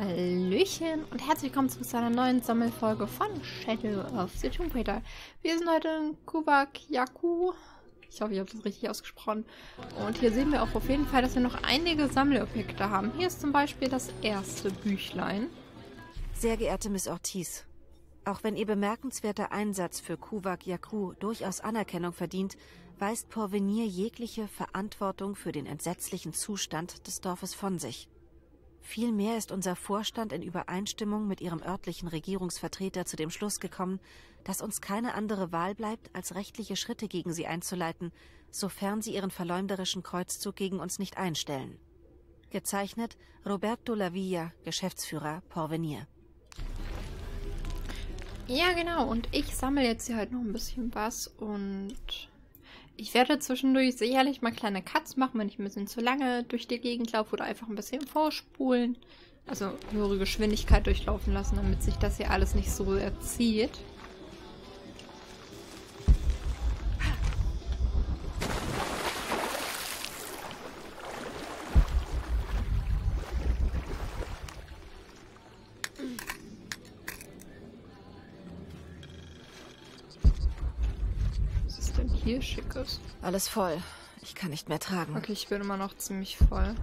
Hallöchen und herzlich willkommen zu einer neuen Sammelfolge von Shadow of the Tomb Raider. Wir sind heute in Kubak Yaku. Ich hoffe, ich habe das richtig ausgesprochen. Und hier sehen wir auch auf jeden Fall, dass wir noch einige Sammelobjekte haben. Hier ist zum Beispiel das erste Büchlein. Sehr geehrte Miss Ortiz, auch wenn Ihr bemerkenswerter Einsatz für Kuvak Yaku durchaus Anerkennung verdient, weist Porvenir jegliche Verantwortung für den entsetzlichen Zustand des Dorfes von sich. Vielmehr ist unser Vorstand in Übereinstimmung mit ihrem örtlichen Regierungsvertreter zu dem Schluss gekommen, dass uns keine andere Wahl bleibt, als rechtliche Schritte gegen sie einzuleiten, sofern sie ihren verleumderischen Kreuzzug gegen uns nicht einstellen. Gezeichnet Roberto Lavilla, Geschäftsführer Porvenir. Ja, genau. Und ich sammle jetzt hier halt noch ein bisschen was und ich werde zwischendurch sicherlich mal kleine Cuts machen, wenn ich ein bisschen zu lange durch die Gegend laufe oder einfach ein bisschen vorspulen. Also höhere Geschwindigkeit durchlaufen lassen, damit sich das hier alles nicht so erzieht. Alles voll. Ich kann nicht mehr tragen. Okay, ich bin immer noch ziemlich voll.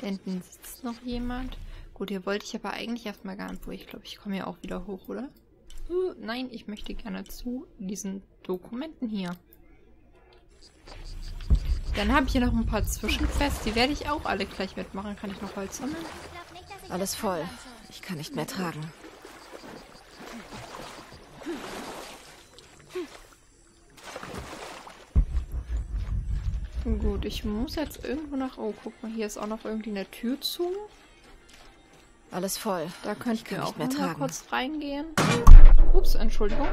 Da hinten sitzt noch jemand. Gut, hier wollte ich aber eigentlich erstmal gar nicht wo. Ich glaube, ich komme hier auch wieder hoch, oder? Uh, nein, ich möchte gerne zu diesen Dokumenten hier. Dann habe ich hier noch ein paar Zwischenquests. Die werde ich auch alle gleich mitmachen. Kann ich noch Holz sammeln? Alles voll. Ich kann nicht mehr tragen. Gut, ich muss jetzt irgendwo nach... Oh, guck mal, hier ist auch noch irgendwie eine Tür zu. Alles voll. Da könnte ich, ich auch mehr mal kurz reingehen. Ups, Entschuldigung.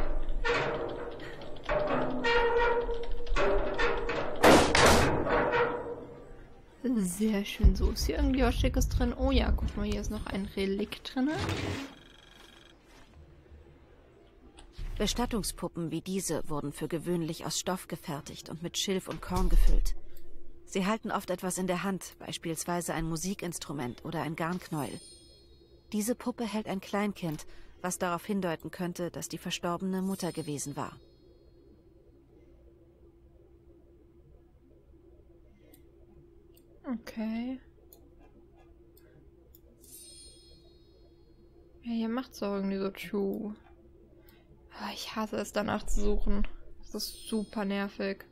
Sehr schön. So, ist hier irgendwie was Schickes drin? Oh ja, guck mal, hier ist noch ein Relikt drin. Bestattungspuppen wie diese wurden für gewöhnlich aus Stoff gefertigt und mit Schilf und Korn gefüllt. Sie halten oft etwas in der Hand, beispielsweise ein Musikinstrument oder ein Garnknäuel. Diese Puppe hält ein Kleinkind, was darauf hindeuten könnte, dass die verstorbene Mutter gewesen war. Okay. Ja, hier macht Sorgen, dieser Chu. Ah, ich hasse es, danach zu suchen. Das ist super nervig.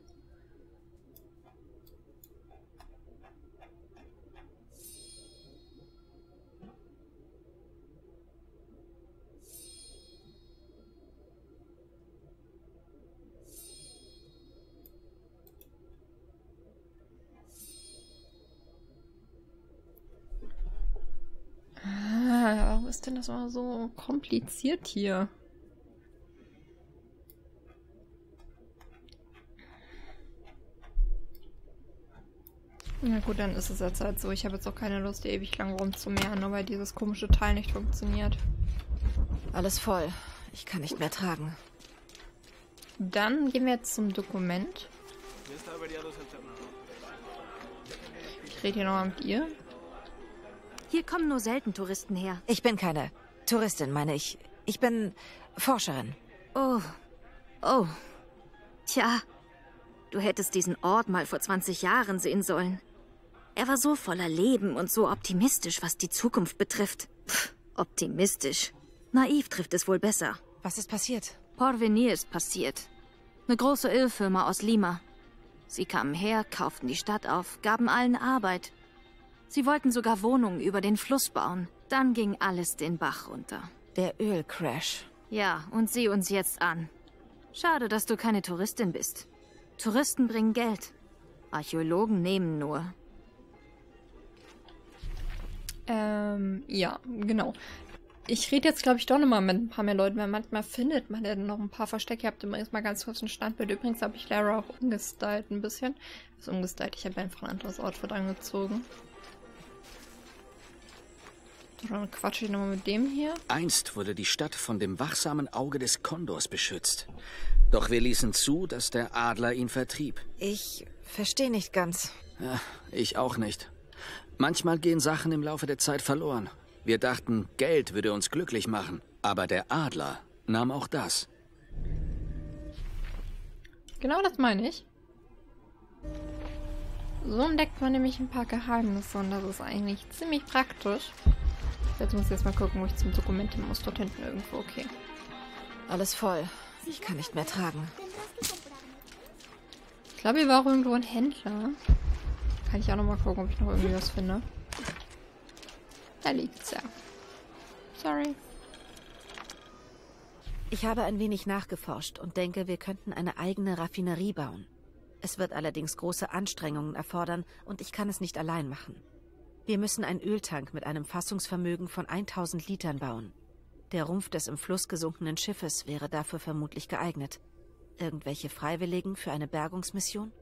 Das immer so kompliziert hier? Na gut, dann ist es jetzt halt so. Ich habe jetzt auch keine Lust, ewig lang rumzumehren, nur weil dieses komische Teil nicht funktioniert. Alles voll. Ich kann nicht mehr tragen. Dann gehen wir jetzt zum Dokument. Ich rede hier nochmal mit ihr. Hier kommen nur selten Touristen her. Ich bin keine Touristin, meine ich. Ich bin Forscherin. Oh. Oh. Tja. Du hättest diesen Ort mal vor 20 Jahren sehen sollen. Er war so voller Leben und so optimistisch, was die Zukunft betrifft. Pff, optimistisch. Naiv trifft es wohl besser. Was ist passiert? Porvenir ist passiert. Eine große Ölfirma aus Lima. Sie kamen her, kauften die Stadt auf, gaben allen Arbeit. Sie wollten sogar Wohnungen über den Fluss bauen. Dann ging alles den Bach runter. Der Ölcrash. Ja, und sieh uns jetzt an. Schade, dass du keine Touristin bist. Touristen bringen Geld. Archäologen nehmen nur. Ähm, ja, genau. Ich rede jetzt, glaube ich, doch nochmal mit ein paar mehr Leuten, weil manchmal findet man ja noch ein paar Verstecke. Ihr habt übrigens mal ganz kurz ein Standbild. Übrigens habe ich Lara auch umgestylt ein bisschen. Also umgestylt, ich habe einfach ein anderes Outfit angezogen. Dann quatsche ich nochmal mit dem hier. Einst wurde die Stadt von dem wachsamen Auge des Kondors beschützt. Doch wir ließen zu, dass der Adler ihn vertrieb. Ich verstehe nicht ganz. Ja, ich auch nicht. Manchmal gehen Sachen im Laufe der Zeit verloren. Wir dachten, Geld würde uns glücklich machen. Aber der Adler nahm auch das. Genau das meine ich. So entdeckt man nämlich ein paar Geheimnisse und das ist eigentlich ziemlich praktisch. Jetzt muss ich erstmal gucken, wo ich zum Dokument hin muss. Dort hinten irgendwo, okay. Alles voll. Ich kann nicht mehr tragen. Ich glaube, hier war auch irgendwo ein Händler. Kann ich auch nochmal gucken, ob ich noch irgendwie was finde. Da liegt's ja. Sorry. Ich habe ein wenig nachgeforscht und denke, wir könnten eine eigene Raffinerie bauen. Es wird allerdings große Anstrengungen erfordern und ich kann es nicht allein machen. Wir müssen einen Öltank mit einem Fassungsvermögen von 1000 Litern bauen. Der Rumpf des im Fluss gesunkenen Schiffes wäre dafür vermutlich geeignet. Irgendwelche Freiwilligen für eine Bergungsmission?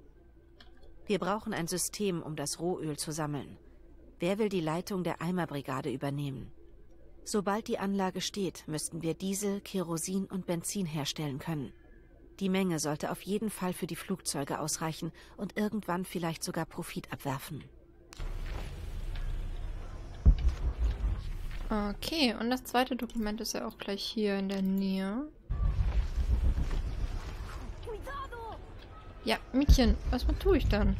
Wir brauchen ein System, um das Rohöl zu sammeln. Wer will die Leitung der Eimerbrigade übernehmen? Sobald die Anlage steht, müssten wir Diesel, Kerosin und Benzin herstellen können. Die Menge sollte auf jeden Fall für die Flugzeuge ausreichen und irgendwann vielleicht sogar Profit abwerfen. Okay, und das zweite Dokument ist ja auch gleich hier in der Nähe. Ja, Mädchen, was tue ich dann?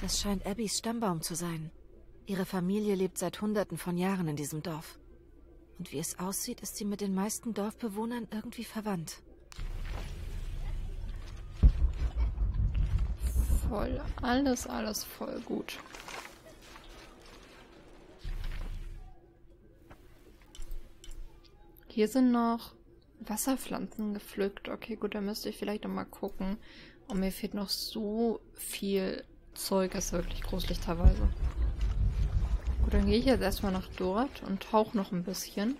Das scheint Abbys Stammbaum zu sein. Ihre Familie lebt seit Hunderten von Jahren in diesem Dorf. Und wie es aussieht, ist sie mit den meisten Dorfbewohnern irgendwie verwandt. Voll, alles, alles voll gut. Hier sind noch Wasserpflanzen gepflückt. Okay, gut, da müsste ich vielleicht noch mal gucken. Und mir fehlt noch so viel Zeug. Das ist wirklich gruselig teilweise. Gut, dann gehe ich jetzt erstmal nach dort und tauche noch ein bisschen.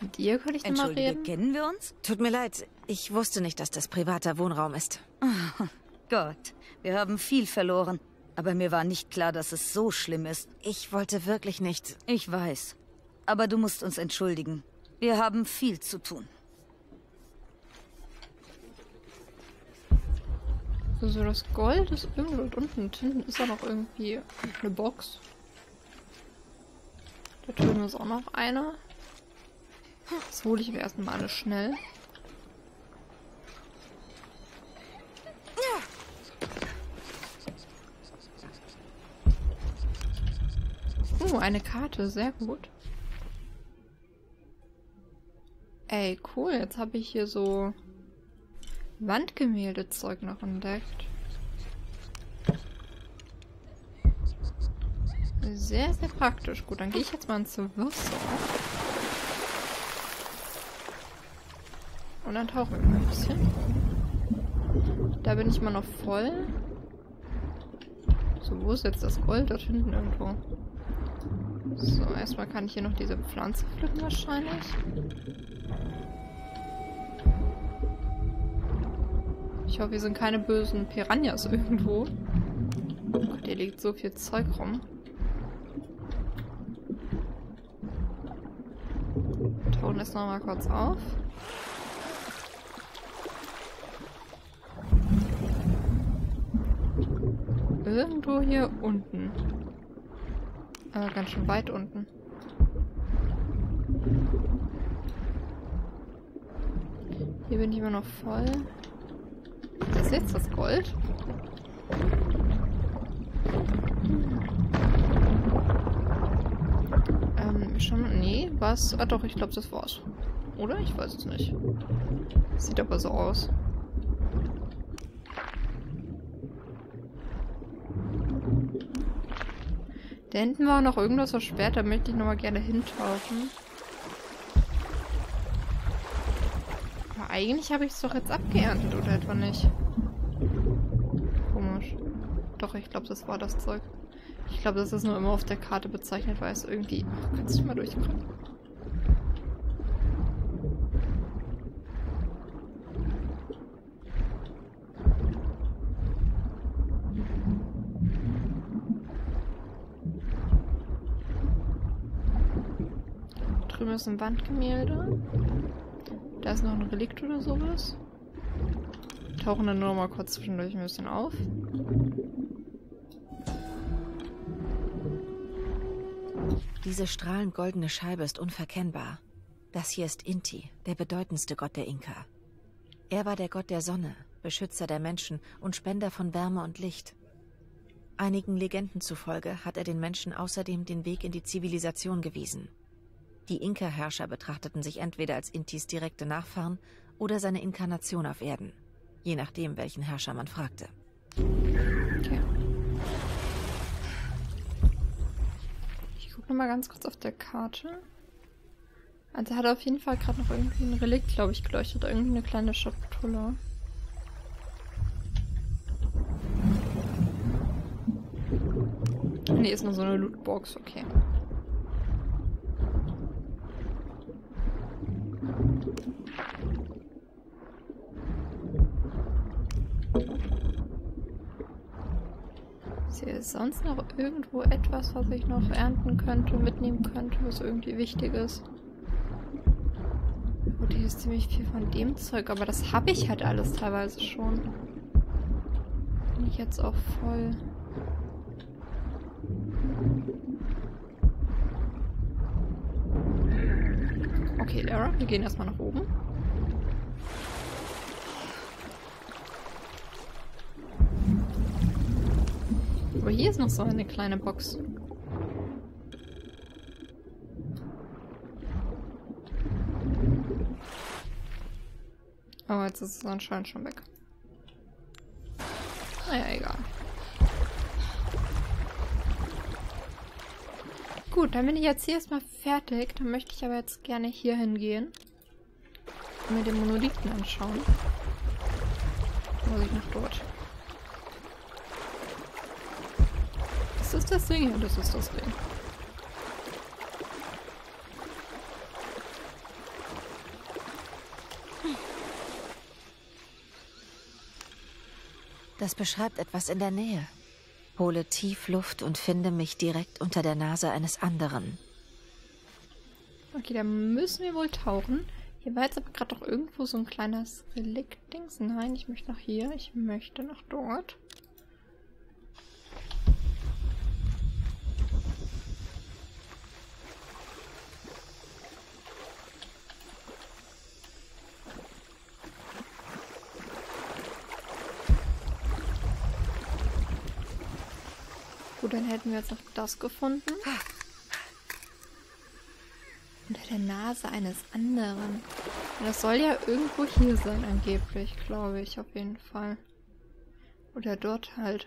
Mit dir könnte ich noch mal reden. kennen wir uns? Tut mir leid, ich wusste nicht, dass das privater Wohnraum ist. Oh, Gott, wir haben viel verloren. Aber mir war nicht klar, dass es so schlimm ist. Ich wollte wirklich nicht. Ich weiß. Aber du musst uns entschuldigen. Wir haben viel zu tun. So, das Gold ist irgendwo unten. Hinten ist da noch irgendwie eine Box. Da drüben ist auch noch eine. Das hole ich mir erstmal alles schnell. Oh, eine Karte, sehr gut. Ey, cool. Jetzt habe ich hier so Wandgemälde-Zeug noch entdeckt. Sehr, sehr praktisch. Gut, dann gehe ich jetzt mal ins Wasser. Und dann tauchen wir mal ein bisschen. Da bin ich mal noch voll. So, wo ist jetzt das Gold? Dort hinten irgendwo. So, erstmal kann ich hier noch diese Pflanze pflücken wahrscheinlich. Ich hoffe, hier sind keine bösen Piranhas irgendwo. Oh Gott, hier liegt so viel Zeug rum. Tauen das nochmal kurz auf. Irgendwo hier unten. Aber ganz schön weit unten. Hier bin ich immer noch voll. Das ist jetzt das Gold? Ähm, schon. Nee, was? Ah doch, ich glaube, das war's. Oder? Ich weiß es nicht. Sieht aber so aus. Da hinten war noch irgendwas versperrt, da möchte ich nochmal gerne hintauchen. Aber eigentlich habe ich es doch jetzt abgeerntet, oder etwa nicht? Komisch. Doch, ich glaube, das war das Zeug. Ich glaube, das ist nur immer auf der Karte bezeichnet, weil es irgendwie... Ach, kannst du mal durchkommen? Drüben ist ein Wandgemälde. Da ist noch ein Relikt oder sowas. tauchen dann nur mal kurz zwischendurch ein bisschen auf. Diese strahlend goldene Scheibe ist unverkennbar. Das hier ist Inti, der bedeutendste Gott der Inka. Er war der Gott der Sonne, Beschützer der Menschen und Spender von Wärme und Licht. Einigen Legenden zufolge hat er den Menschen außerdem den Weg in die Zivilisation gewiesen. Die Inka-Herrscher betrachteten sich entweder als Intis direkte Nachfahren oder seine Inkarnation auf Erden, je nachdem, welchen Herrscher man fragte. Okay. Ich gucke nochmal ganz kurz auf der Karte. Also hat auf jeden Fall gerade noch irgendwie ein Relikt, glaube ich, geleuchtet. Irgendwie eine kleine Schatulle. Nee, ist nur so eine Lootbox, okay. Ist hier sonst noch irgendwo etwas, was ich noch ernten könnte, mitnehmen könnte, was irgendwie wichtig ist? Gut, hier ist ziemlich viel von dem Zeug, aber das habe ich halt alles teilweise schon. Bin ich jetzt auch voll. Okay, Lara, wir gehen erstmal nach oben. Aber hier ist noch so eine kleine Box. Oh, jetzt ist es anscheinend schon weg. Naja, egal. Gut, dann bin ich jetzt hier erstmal fertig. Dann möchte ich aber jetzt gerne hier hingehen. Und mir den Monolithen anschauen. Muss ich nach dort. Das ist das Ding. Ja, das ist das Ding. Das beschreibt etwas in der Nähe. Hole tief Luft und finde mich direkt unter der Nase eines anderen. Okay, da müssen wir wohl tauchen. Hier war jetzt aber gerade doch irgendwo so ein kleines Relikt-Dings. Nein, ich möchte nach hier. Ich möchte nach dort. Gut, dann hätten wir jetzt noch das gefunden. Unter der Nase eines anderen. Das soll ja irgendwo hier sein, angeblich, glaube ich, auf jeden Fall. Oder dort halt.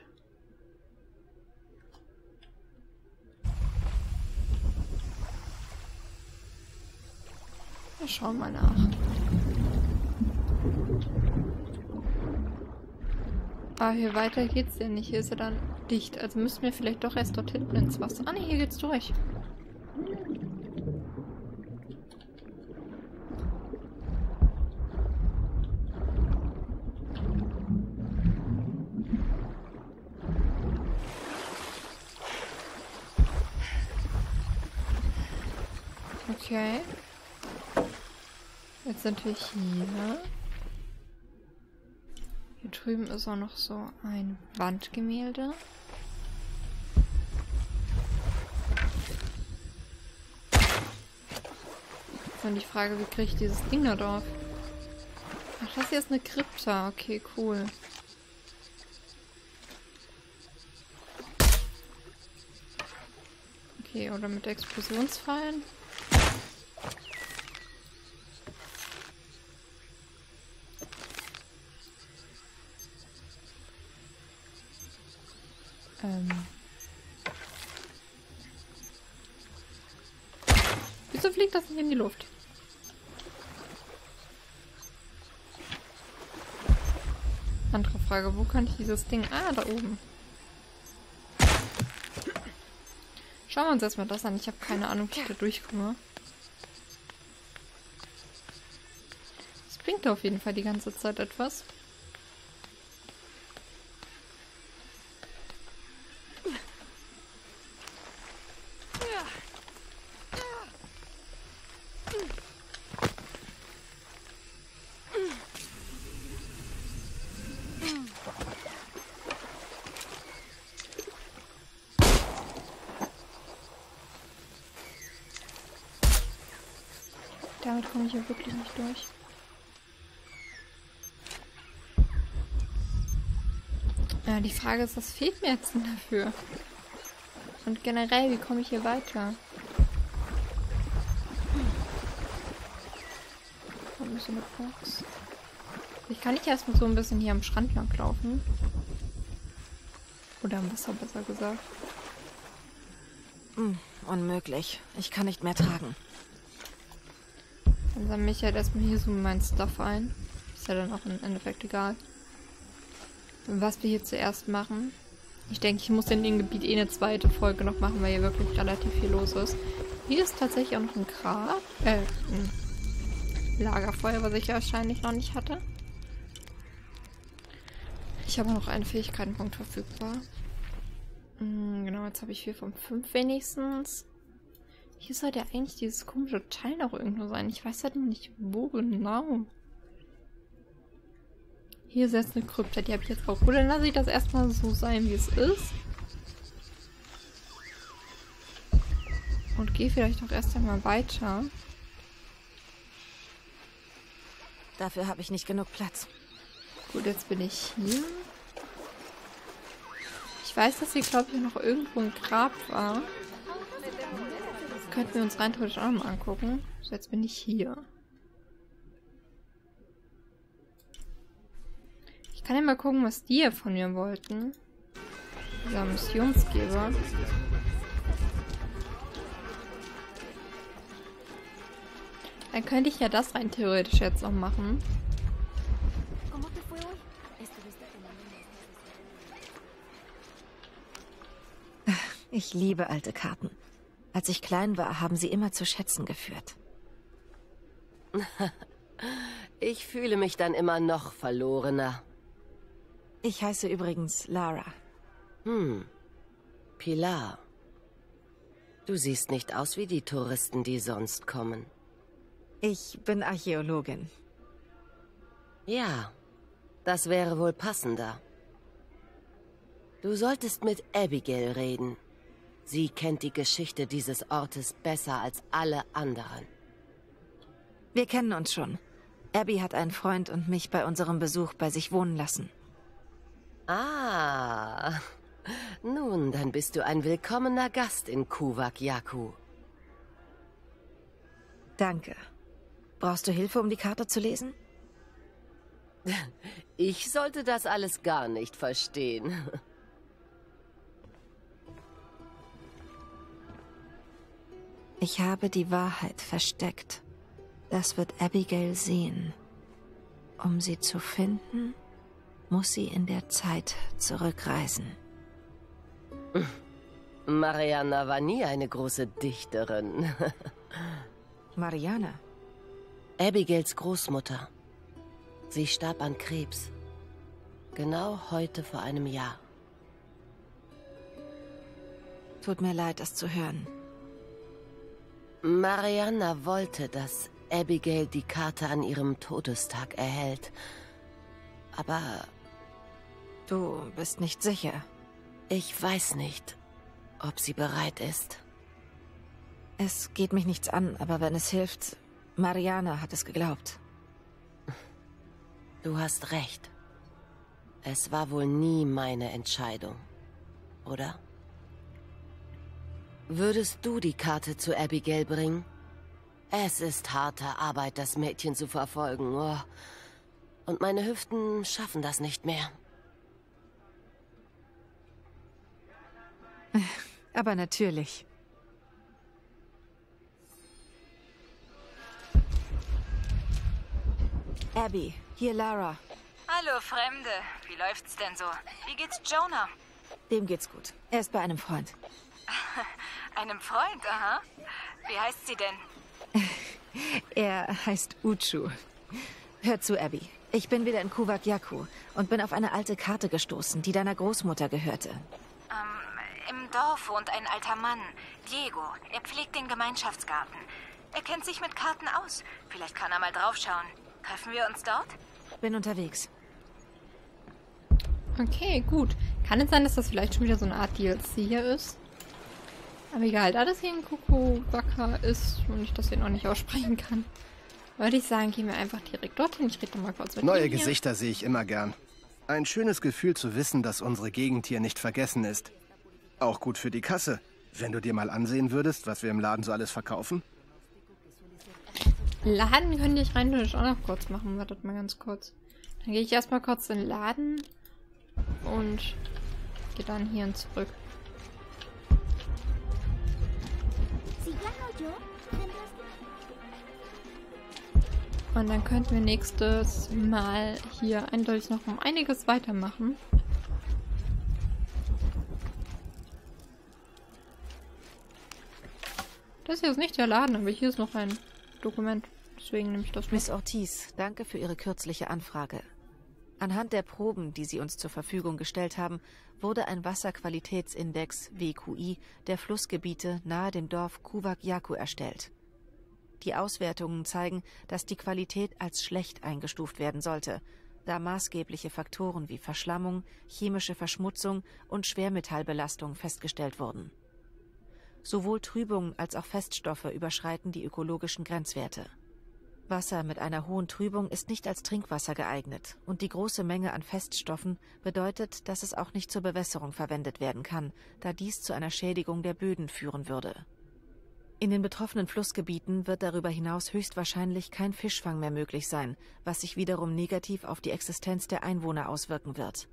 Wir schauen mal nach. Ah, hier weiter geht's ja nicht. Hier ist ja dann dicht. Also müssen wir vielleicht doch erst dort hinten ins Wasser. Ah, ne, hier geht's durch. Okay. Jetzt sind wir hier. Drüben ist auch noch so ein Wandgemälde. Und die Frage, wie kriege ich dieses Ding da drauf? Ach, das hier ist eine Krypta. Okay, cool. Okay, oder mit Explosionsfallen. In die Luft? Andere Frage, wo kann ich dieses Ding... Ah, da oben. Schauen wir uns erstmal das an. Ich habe keine Ahnung, wie ich da durchkomme. Es bringt auf jeden Fall die ganze Zeit etwas. damit komme ich ja wirklich nicht durch. Ja, die Frage ist, was fehlt mir jetzt denn dafür? Und generell, wie komme ich hier weiter? Ein bisschen eine Box. Ich kann nicht erstmal so ein bisschen hier am Strand lang laufen. Oder am Wasser, besser gesagt. Hm, unmöglich. Ich kann nicht mehr tragen. Dann sammle ich halt erstmal hier so mein Stuff ein. Ist ja dann auch im Endeffekt egal. Was wir hier zuerst machen. Ich denke, ich muss in dem Gebiet eh eine zweite Folge noch machen, weil hier wirklich relativ viel los ist. Hier ist tatsächlich auch noch ein Grab. Äh, ein Lagerfeuer, was ich wahrscheinlich noch nicht hatte. Ich habe noch einen Fähigkeitenpunkt verfügbar. Hm, genau, jetzt habe ich vier von fünf wenigstens. Hier sollte ja eigentlich dieses komische Teil noch irgendwo sein. Ich weiß halt noch nicht, wo genau. Hier ist jetzt eine Krypta, die habe ich jetzt auch. Oder lasse ich das erstmal so sein, wie es ist. Und gehe vielleicht auch erst einmal weiter. Dafür habe ich nicht genug Platz. Gut, jetzt bin ich hier. Ich weiß, dass hier, glaube ich, noch irgendwo ein Grab war. Könnten wir uns rein theoretisch auch mal angucken. So, jetzt bin ich hier. Ich kann ja mal gucken, was die von mir wollten. Dieser Missionsgeber. Dann könnte ich ja das rein theoretisch jetzt noch machen. Ich liebe alte Karten. Als ich klein war, haben sie immer zu Schätzen geführt. ich fühle mich dann immer noch verlorener. Ich heiße übrigens Lara. Hm. Pilar. Du siehst nicht aus wie die Touristen, die sonst kommen. Ich bin Archäologin. Ja, das wäre wohl passender. Du solltest mit Abigail reden. Sie kennt die Geschichte dieses Ortes besser als alle anderen. Wir kennen uns schon. Abby hat einen Freund und mich bei unserem Besuch bei sich wohnen lassen. Ah, nun, dann bist du ein willkommener Gast in Kuvak Yaku. Danke. Brauchst du Hilfe, um die Karte zu lesen? Ich sollte das alles gar nicht verstehen. Ich habe die Wahrheit versteckt. Das wird Abigail sehen. Um sie zu finden, muss sie in der Zeit zurückreisen. Mariana war nie eine große Dichterin. Mariana? Abigails Großmutter. Sie starb an Krebs. Genau heute vor einem Jahr. Tut mir leid, das zu hören. Mariana wollte, dass Abigail die Karte an ihrem Todestag erhält. Aber... Du bist nicht sicher. Ich weiß nicht, ob sie bereit ist. Es geht mich nichts an, aber wenn es hilft, Mariana hat es geglaubt. Du hast recht. Es war wohl nie meine Entscheidung, oder? Würdest du die Karte zu Abigail bringen? Es ist harte Arbeit, das Mädchen zu verfolgen. Oh. Und meine Hüften schaffen das nicht mehr. Aber natürlich. Abby, hier Lara. Hallo, Fremde. Wie läuft's denn so? Wie geht's Jonah? Dem geht's gut. Er ist bei einem Freund. Einem Freund, aha. Wie heißt sie denn? er heißt Uchu. Hör zu, Abby. Ich bin wieder in Kuvak Yaku und bin auf eine alte Karte gestoßen, die deiner Großmutter gehörte. Ähm, Im Dorf wohnt ein alter Mann, Diego. Er pflegt den Gemeinschaftsgarten. Er kennt sich mit Karten aus. Vielleicht kann er mal draufschauen. Treffen wir uns dort? Bin unterwegs. Okay, gut. Kann es sein, dass das vielleicht schon wieder so eine Art DLC hier ist? Aber egal, da das hier ein Kuckuwaka ist und ich das hier noch nicht aussprechen kann, Würde ich sagen, gehen wir einfach direkt dorthin. Ich rede mal kurz mit Neue ihm hier. Gesichter sehe ich immer gern. Ein schönes Gefühl zu wissen, dass unsere Gegend hier nicht vergessen ist. Auch gut für die Kasse. Wenn du dir mal ansehen würdest, was wir im Laden so alles verkaufen. Laden könnte ich rein theoretisch auch noch kurz machen. Wartet mal ganz kurz. Dann gehe ich erstmal kurz in den Laden und gehe dann hierhin zurück. Und dann könnten wir nächstes Mal hier eindeutig noch um einiges weitermachen. Das hier ist nicht der Laden, aber hier ist noch ein Dokument. Deswegen nehme ich das mit. Miss Ortiz, danke für Ihre kürzliche Anfrage. Anhand der Proben, die Sie uns zur Verfügung gestellt haben, wurde ein Wasserqualitätsindex WQI der Flussgebiete nahe dem Dorf Kuvak-Yaku erstellt. Die Auswertungen zeigen, dass die Qualität als schlecht eingestuft werden sollte, da maßgebliche Faktoren wie Verschlammung, chemische Verschmutzung und Schwermetallbelastung festgestellt wurden. Sowohl Trübung als auch Feststoffe überschreiten die ökologischen Grenzwerte. Wasser mit einer hohen Trübung ist nicht als Trinkwasser geeignet und die große Menge an Feststoffen bedeutet, dass es auch nicht zur Bewässerung verwendet werden kann, da dies zu einer Schädigung der Böden führen würde. In den betroffenen Flussgebieten wird darüber hinaus höchstwahrscheinlich kein Fischfang mehr möglich sein, was sich wiederum negativ auf die Existenz der Einwohner auswirken wird.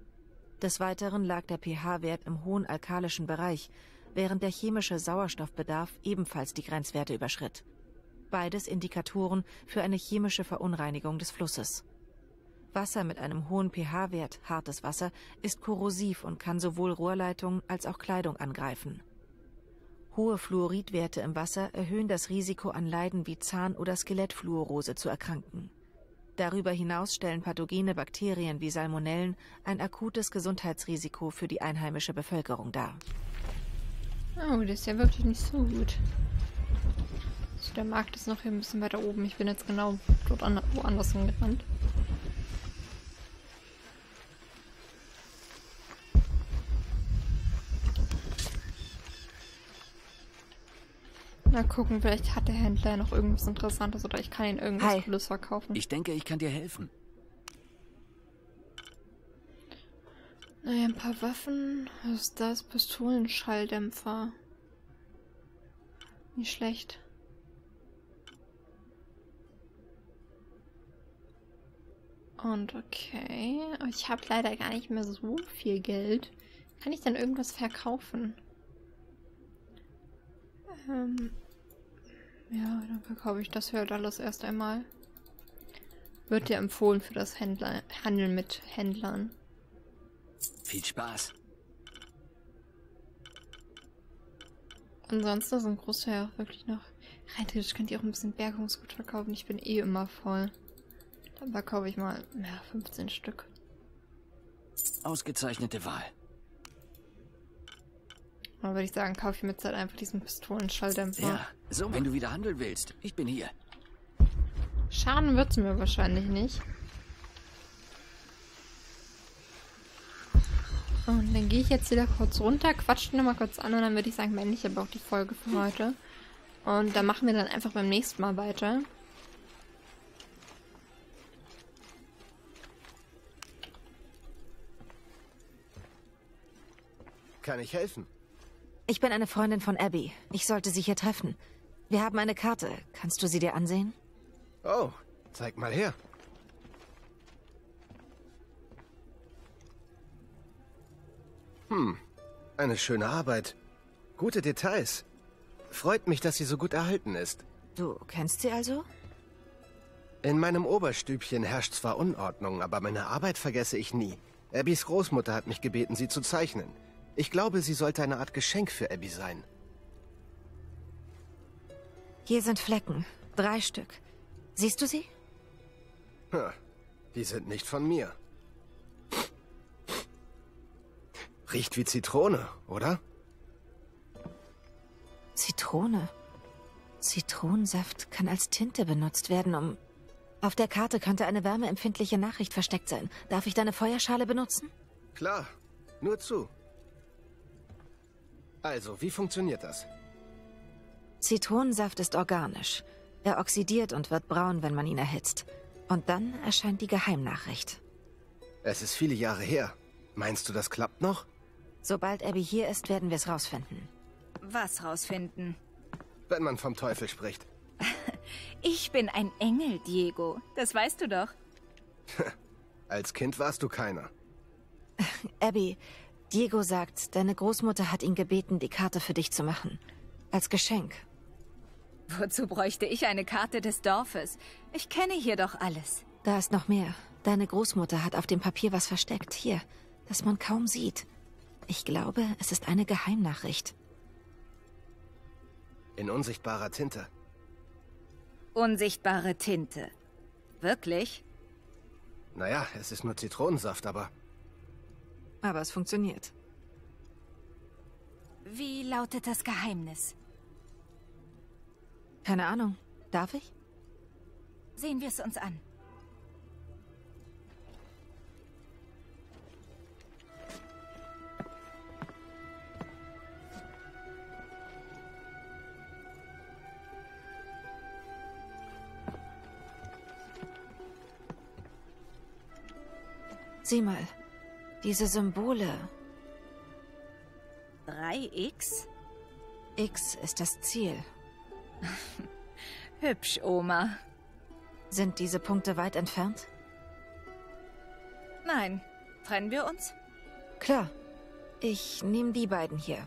Des Weiteren lag der pH-Wert im hohen alkalischen Bereich, während der chemische Sauerstoffbedarf ebenfalls die Grenzwerte überschritt. Beides Indikatoren für eine chemische Verunreinigung des Flusses. Wasser mit einem hohen pH-Wert, hartes Wasser, ist korrosiv und kann sowohl Rohrleitungen als auch Kleidung angreifen. Hohe Fluoridwerte im Wasser erhöhen das Risiko an Leiden wie Zahn- oder Skelettfluorose zu erkranken. Darüber hinaus stellen pathogene Bakterien wie Salmonellen ein akutes Gesundheitsrisiko für die einheimische Bevölkerung dar. Oh, das ist ja wirklich nicht so gut. So, der Markt ist noch hier ein bisschen weiter oben. Ich bin jetzt genau dort an, woanders hingerannt. Na gucken, vielleicht hat der Händler noch irgendwas Interessantes oder ich kann ihn irgendwas Hi. Cooles verkaufen. Ich denke, ich kann dir helfen. Naja, ein paar Waffen. Was ist das? Pistolenschalldämpfer. Nicht schlecht. Und okay. Ich habe leider gar nicht mehr so viel Geld. Kann ich denn irgendwas verkaufen? Ähm. Ja, dann verkaufe ich das halt alles erst einmal. Wird dir empfohlen für das Händler Handeln mit Händlern. Viel Spaß. Ansonsten sind große ja auch wirklich noch. Rein theoretisch könnt ihr auch ein bisschen Bergungsgut verkaufen. Ich bin eh immer voll. Dann verkaufe ich mal ja, 15 Stück. Ausgezeichnete Wahl. Dann würde ich sagen, kaufe ich mir jetzt halt einfach diesen Pistolenschalldämpfer. Ja, so, wenn du wieder handeln willst. Ich bin hier. Schaden wird's mir wahrscheinlich nicht. Und dann gehe ich jetzt wieder kurz runter, quatsche nochmal kurz an und dann würde ich sagen, beende ich aber auch die Folge für heute. Und dann machen wir dann einfach beim nächsten Mal weiter. Kann ich helfen? Ich bin eine Freundin von Abby. Ich sollte sie hier treffen. Wir haben eine Karte. Kannst du sie dir ansehen? Oh, zeig mal her. Hm, eine schöne Arbeit. Gute Details. Freut mich, dass sie so gut erhalten ist. Du kennst sie also? In meinem Oberstübchen herrscht zwar Unordnung, aber meine Arbeit vergesse ich nie. Abbys Großmutter hat mich gebeten, sie zu zeichnen. Ich glaube, sie sollte eine Art Geschenk für Abby sein. Hier sind Flecken. Drei Stück. Siehst du sie? Hm, die sind nicht von mir. Riecht wie Zitrone, oder? Zitrone. Zitronensaft kann als Tinte benutzt werden, um... Auf der Karte könnte eine wärmeempfindliche Nachricht versteckt sein. Darf ich deine Feuerschale benutzen? Klar, nur zu. Also, wie funktioniert das? Zitronensaft ist organisch. Er oxidiert und wird braun, wenn man ihn erhitzt. Und dann erscheint die Geheimnachricht. Es ist viele Jahre her. Meinst du, das klappt noch? Sobald Abby hier ist, werden wir es rausfinden. Was rausfinden? Wenn man vom Teufel spricht. Ich bin ein Engel, Diego. Das weißt du doch. Als Kind warst du keiner. Abby, Diego sagt, deine Großmutter hat ihn gebeten, die Karte für dich zu machen. Als Geschenk. Wozu bräuchte ich eine Karte des Dorfes? Ich kenne hier doch alles. Da ist noch mehr. Deine Großmutter hat auf dem Papier was versteckt. Hier, das man kaum sieht. Ich glaube, es ist eine Geheimnachricht. In unsichtbarer Tinte. Unsichtbare Tinte. Wirklich? Naja, es ist nur Zitronensaft, aber Aber es funktioniert. Wie lautet das Geheimnis? Keine Ahnung. Darf ich? Sehen wir es uns an. Sieh mal. Diese Symbole. 3x? X ist das Ziel. Hübsch, Oma. Sind diese Punkte weit entfernt? Nein. Trennen wir uns? Klar. Ich nehme die beiden hier.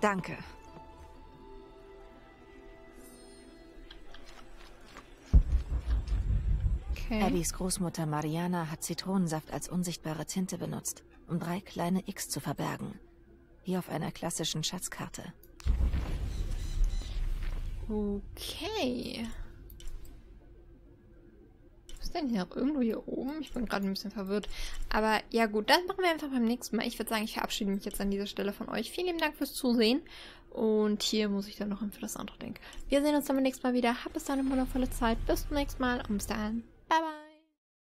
Danke. Okay. Abbys Großmutter Mariana hat Zitronensaft als unsichtbare Tinte benutzt, um drei kleine X zu verbergen. Wie auf einer klassischen Schatzkarte. Okay. Was ist denn hier? Irgendwo hier oben? Ich bin gerade ein bisschen verwirrt. Aber ja gut, das machen wir einfach beim nächsten Mal. Ich würde sagen, ich verabschiede mich jetzt an dieser Stelle von euch. Vielen lieben Dank fürs Zusehen. Und hier muss ich dann noch für das andere denken. Wir sehen uns dann beim nächsten Mal wieder. Habt bis dann eine wundervolle Zeit. Bis zum nächsten Mal und bis dann.